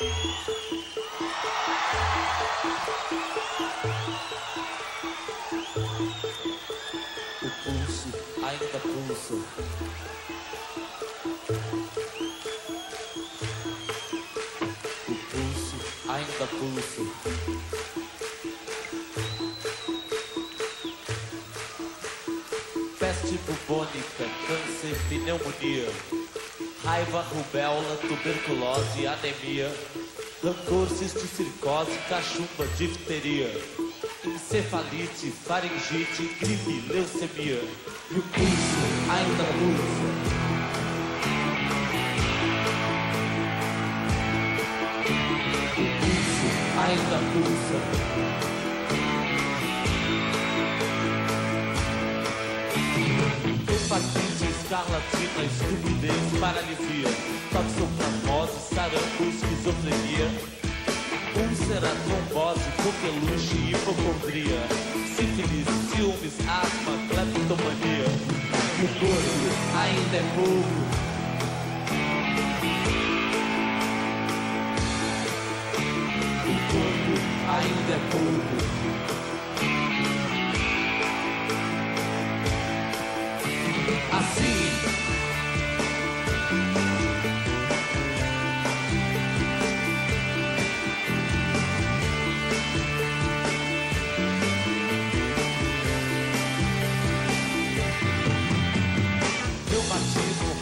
O pulso ainda pulsa. O pulso ainda pulsa. Peste bubônica, câncer, pneumonia, raiva, rubéola, tuberculose, anemia, rancor, cisticircose, cachumba, difteria, encefalite, faringite, gripe, leucemia. E o pulso ainda pulsa. O pulso ainda pulsa. Hepatite, escarlatina, estupidez, paralisia, toxoplasmose, sarampo, esquizofrenia, úlcera, trombose, coqueluche, hipocondria, sífilis, ciúmes, asma, cleptomania. O corpo ainda é pouco. O corpo ainda é pouco.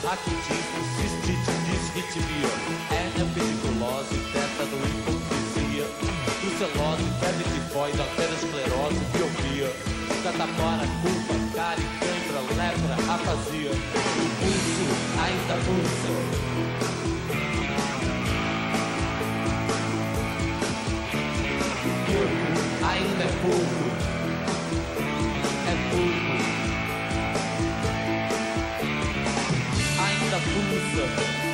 Raquitismo, cistite, disritmia, hérnia, pediculose, tétano, hipocrisia, brucelose, febre tifoide, arteriosclerose, biopia, catapora, culpa, cárie, cãibra, lepra, afasia, o pulso ainda pulsa. Ainda é pouco, pouco ainda pulsa.